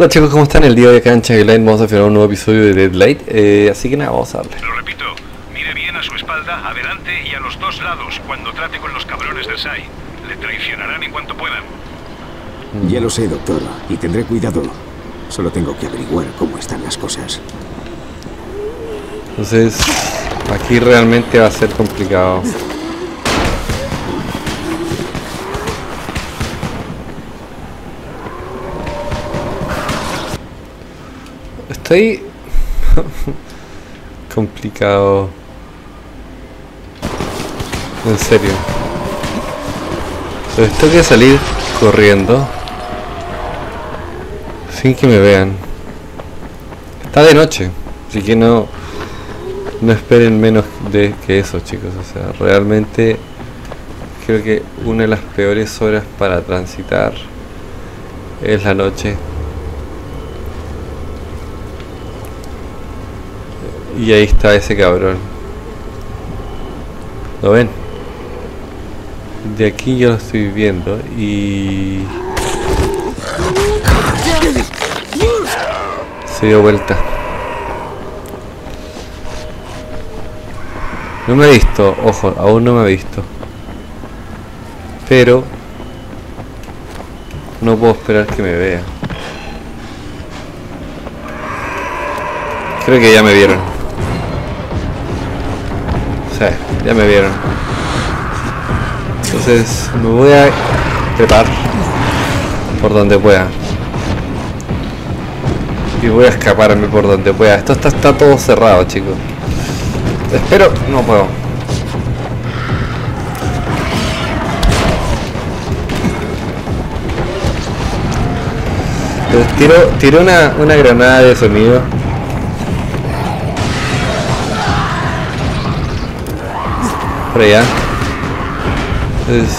Hola chicos, ¿cómo están? El día de acá en Chagline vamos a filmar un nuevo episodio de Deadlight, eh, así que nada, vamos a darle. Lo repito, mire bien a su espalda, adelante y a los dos lados cuando trate con los cabrones del SAI. Le traicionarán en cuanto puedan. Ya lo sé, doctor, y tendré cuidado. Solo tengo que averiguar cómo están las cosas. Entonces, aquí realmente va a ser complicado. Estoy complicado. En serio. Entonces tengo que salir corriendo sin que me vean. Está de noche, así que no no esperen menos de que eso, chicos. O sea, realmente creo que una de las peores horas para transitar es la noche. Y ahí está ese cabrón. ¿Lo ven? De aquí yo lo estoy viendo y... Se dio vuelta. No me ha visto, ojo, aún no me ha visto. Pero... No puedo esperar que me vea. Creo que ya me vieron. Ya me vieron. Entonces me voy a trepar por donde pueda. Y voy a escaparme por donde pueda. Esto está, está todo cerrado, chicos. Espero, no puedo. Entonces, tiro, tiro una, una granada de sonido. Por allá. Entonces,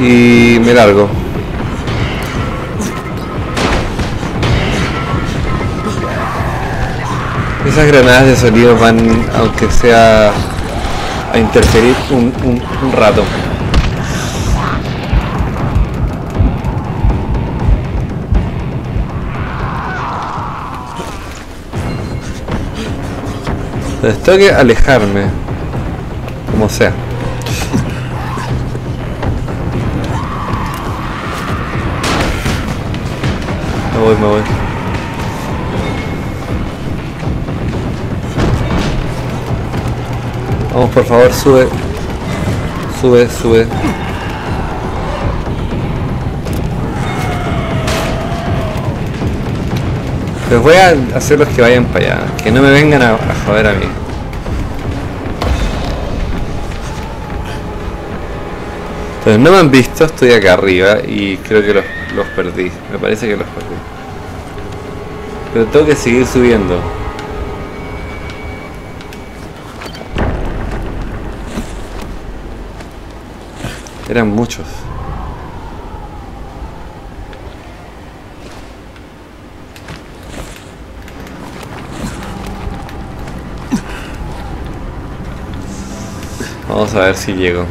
y me largo. Esas granadas de sonido van, aunque sea a interferir un, un rato. Entonces tengo que alejarme, como sea. Me voy, me voy. Vamos, por favor, sube. Sube, sube. Les voy a hacer los que vayan para allá. Que no me vengan a, joder a mí. Entonces no me han visto, estoy acá arriba y creo que los perdí. Me parece que los perdí. Pero tengo que seguir subiendo. Eran muchos. Vamos a ver si llego.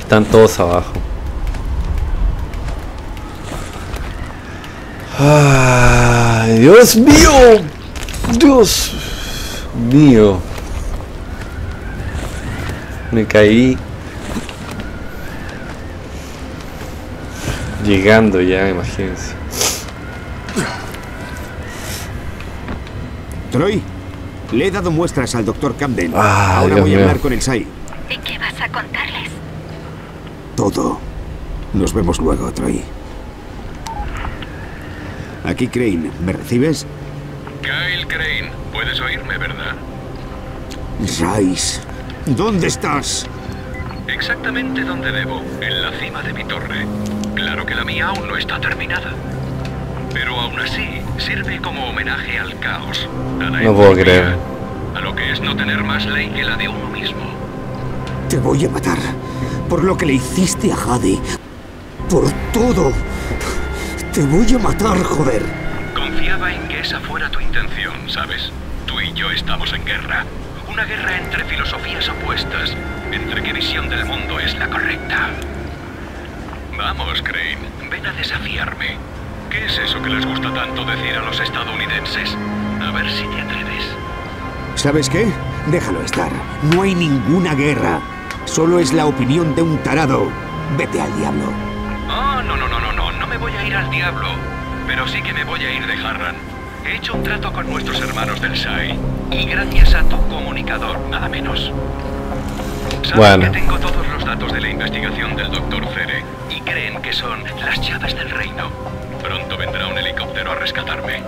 Están todos abajo. ¡Ay, Dios mío! Dios mío. Me caí. Llegando ya, imagínense. Troy, le he dado muestras al doctor Camden. Ah, Ahora Dios voy a mío. hablar con el SAI. ¿Y qué vas a contarles? Todo. Nos vemos luego, Troy. Aquí Crane, ¿me recibes? Kyle Crane, puedes oírme, ¿verdad? Rice, ¿dónde estás? Exactamente donde debo, en la cima de mi torre. Claro que la mía aún no está terminada. Pero aún así, sirve como homenaje al caos. A la No puedo creer. A lo que es no tener más ley que la de uno mismo. Te voy a matar. Por lo que le hiciste a Jade. Por todo. Te voy a matar, joder. Confiaba en que esa fuera tu intención, ¿sabes? Tú y yo estamos en guerra. Una guerra entre filosofías opuestas. entre qué visión del mundo es la correcta. Vamos, Crane, ven a desafiarme. ¿Qué es eso que les gusta tanto decir a los estadounidenses? A ver si te atreves. ¿Sabes qué? Déjalo estar. No hay ninguna guerra. Solo es la opinión de un tarado. Vete al diablo. Oh, no, no, no, no, no. No me voy a ir al diablo. Pero sí que me voy a ir de Harran. He hecho un trato con nuestros hermanos del SAI. Y gracias a tu comunicador, nada menos. Saben Bueno. que tengo todos los datos de la investigación del Dr. Cere. Y creen que son las llaves del reino. Pronto vendrá un helicóptero a rescatarme.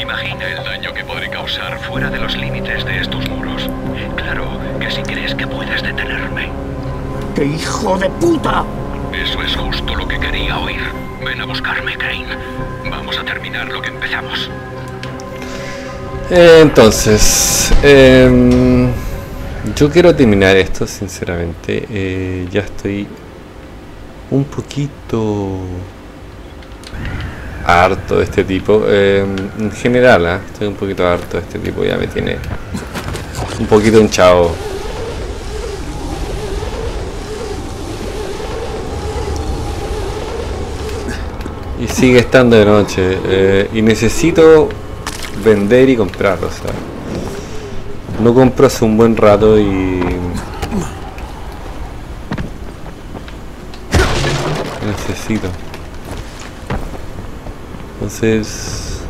Imagina el daño que podré causar fuera de los límites de estos muros. Claro que si crees que puedes detenerme. ¡Qué hijo de puta! Eso es justo lo que quería oír. Ven a buscarme, Crane. Vamos a terminar lo que empezamos. Eh, Entonces, em, yo quiero terminar esto, sinceramente. Eh, ya estoy un poquito harto de este tipo. Em, en general, ¿ah? estoy un poquito harto de este tipo. Ya me tiene un poquito hinchado. Y sigue estando de noche. eh, y necesito vender y comprar, o sea. No compro hace un buen rato y. Necesito. Entonces.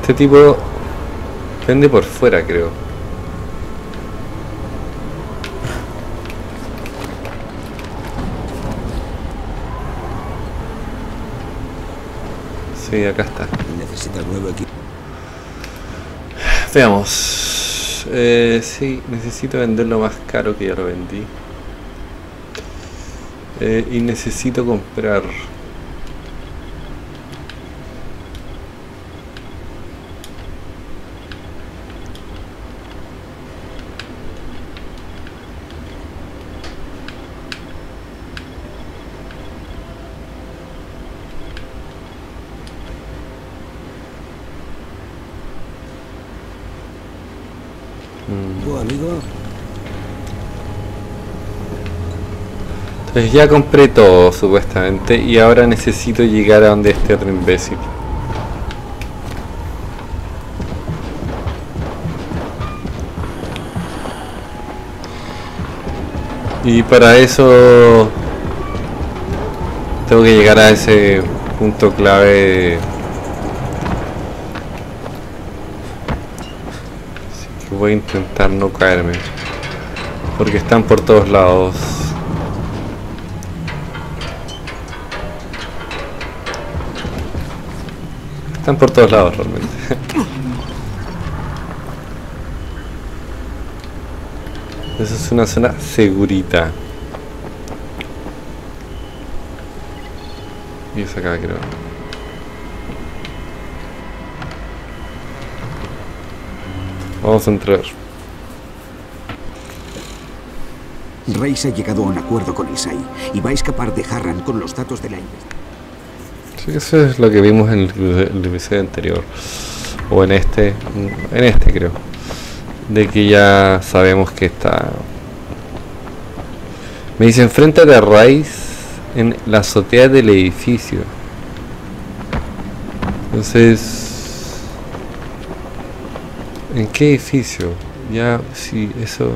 Este tipo vende por fuera, creo. Sí, acá está. Necesitas nuevo equipo. Veamos. Eh, sí, necesito venderlo más caro que ya lo vendí. Eh, y necesito comprar. Entonces ya compré todo, supuestamente, y ahora necesito llegar a donde este otro imbécil. Y para eso tengo que llegar a ese punto clave. Así que voy a intentar no caerme. Porque están por todos lados. Están por todos lados realmente. Esa es una zona segurita. Y es acá creo. Vamos a entrar. Reis ha llegado a un acuerdo con Isai y va a escapar de Harran con los datos de la. Sí, eso es lo que vimos en el, episodio anterior. O en este. En este creo. De que ya sabemos que está. Me dice enfréntate a Rice en la azotea del edificio. Entonces. ¿En qué edificio? Ya, sí, eso.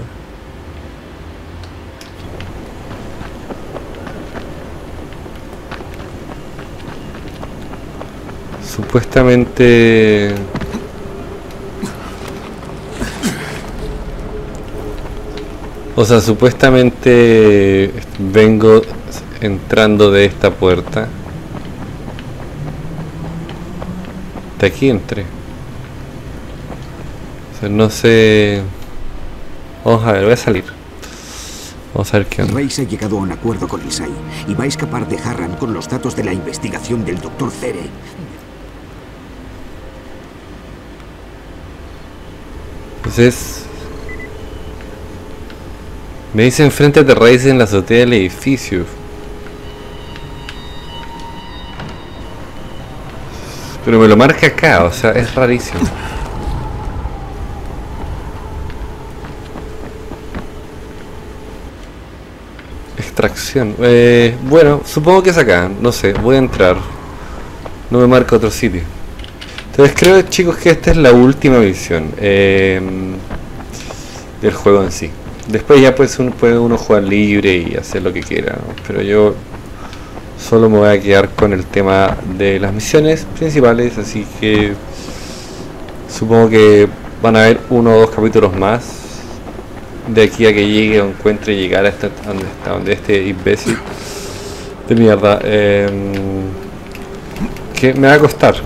Supuestamente... O sea, supuestamente vengo entrando de esta puerta. De aquí entré. No sé... Vamos a ver, voy a salir. Vamos a ver qué onda. Reis ha llegado a un acuerdo con Isai y va a escapar de Harran con los datos de la investigación del Dr. Cere. Entonces... Me dice enfrente de Rice en la azotea del edificio. Pero me lo marca acá, o sea, es rarísimo. Extracción. Eh, bueno, supongo que es acá. No sé, voy a entrar. No me marca otro sitio. Entonces creo, chicos, que esta es la última misión eh, del juego en sí. Después ya pues uno, puede uno jugar libre y hacer lo que quiera. Pero yo solo me voy a quedar con el tema de las misiones principales. Así que supongo que van a haber uno o dos capítulos más de aquí a que llegue o encuentre llegar a este, donde, está, donde este imbécil de mierda em, que me va a costar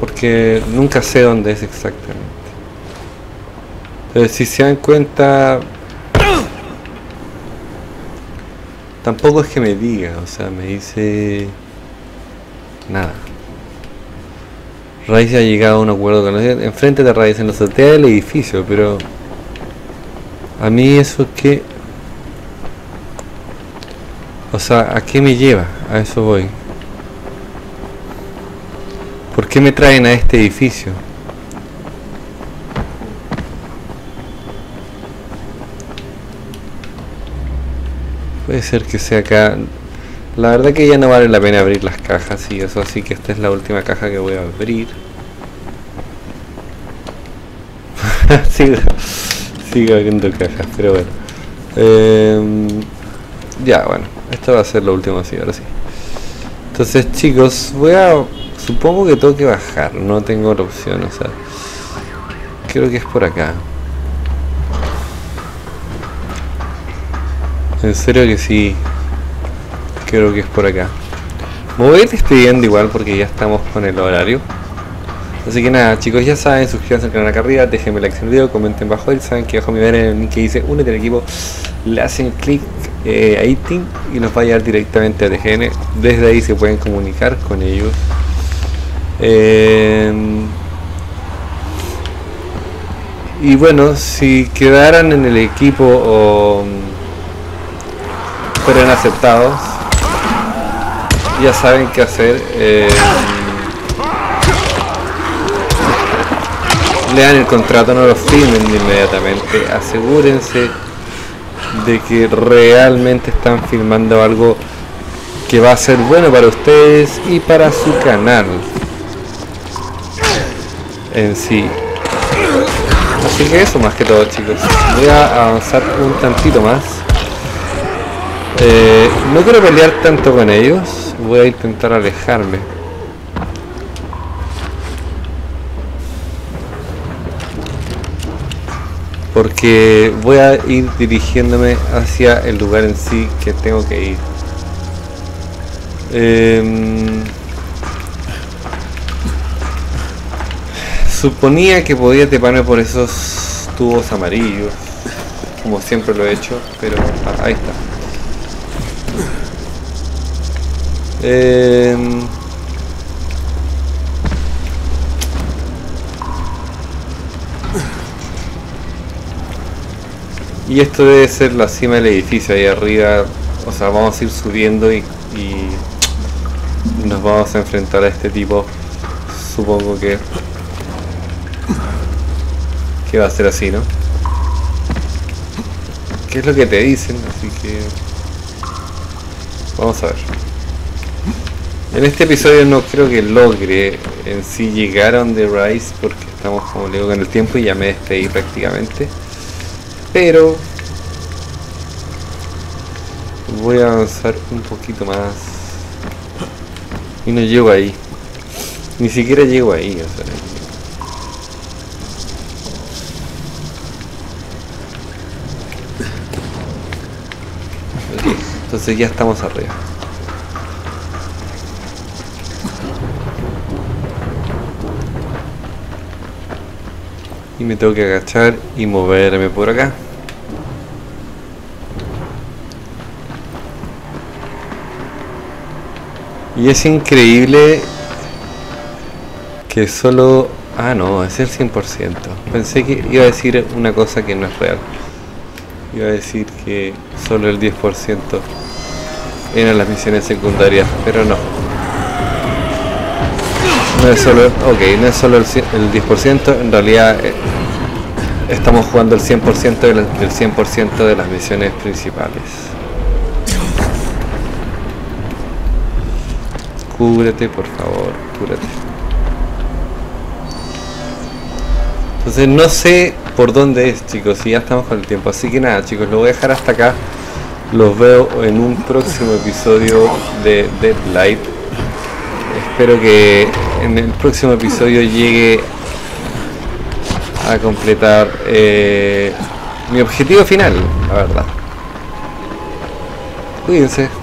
porque nunca sé dónde es exactamente. Entonces si se dan cuenta tampoco es que me diga o sea me dice nada. Rice ha llegado a un acuerdo con los enfrente de Rice en los hoteles del edificio pero a mí eso que... O sea, ¿a qué me lleva? A eso voy. ¿Por qué me traen a este edificio? Puede ser que sea acá. La verdad que ya no vale la pena abrir las cajas y eso así que esta es la última caja que voy a abrir. sí, sigue abriendo cajas, pero bueno. Em, ya, bueno, esto va a ser lo último así, ahora sí. Entonces, chicos, voy a. Supongo que tengo que bajar, no tengo otra opción, o sea. Creo que es por acá. En serio que sí. Creo que es por acá. Me voy a despidiendo igual porque ya estamos con el horario. Así que nada, chicos, ya saben, suscríbanse al canal acá arriba, déjenme like en el video, comenten bajo él, saben que bajo mi en el link que dice únete al equipo, le hacen clic eh, a ITIN y nos va a llevar directamente a TGN. Desde ahí se pueden comunicar con ellos. Eh, y bueno, si quedaran en el equipo o fueran aceptados, ya saben qué hacer. Eh, lean el contrato, no lo firmen inmediatamente. Asegúrense de que realmente están filmando algo que va a ser bueno para ustedes y para su canal en sí. Así que eso más que todo chicos. Voy a avanzar un tantito más. Eh, no quiero pelear tanto con ellos. Voy a intentar alejarme. Porque voy a ir dirigiéndome hacia el lugar en sí que tengo que ir. Eh, suponía que podía teparme por esos tubos amarillos, como siempre lo he hecho, pero ah, ahí está. Eh, Y esto debe ser la cima del edificio, ahí arriba, o sea, vamos a ir subiendo y, nos vamos a enfrentar a este tipo, supongo que, que va a ser así, ¿no? ¿Qué es lo que te dicen? Así que vamos a ver. En este episodio no creo que logre en sí llegar a donde Rise porque estamos como le digo con el tiempo y ya me despedí prácticamente. Pero voy a avanzar un poquito más. Y no llego ahí. Ni siquiera llego ahí, o sea. Entonces ya estamos arriba. Y me tengo que agachar y moverme por acá. Y es increíble que solo... Ah, no, es el 100%. Pensé que iba a decir una cosa que no es real. Iba a decir que solo el 10% eran las misiones secundarias, pero no. No es solo, okay, no es solo el, el 10%, en realidad eh, estamos jugando el 100% de del 100% de las misiones principales. Cúbrete, por favor, cúbrete. Entonces no sé por dónde es, chicos, y ya estamos con el tiempo. Así que nada, chicos, lo voy a dejar hasta acá. Los veo en un próximo episodio de Deadlight. Espero que en el próximo episodio llegue a completar eh, mi objetivo final, la verdad. Cuídense.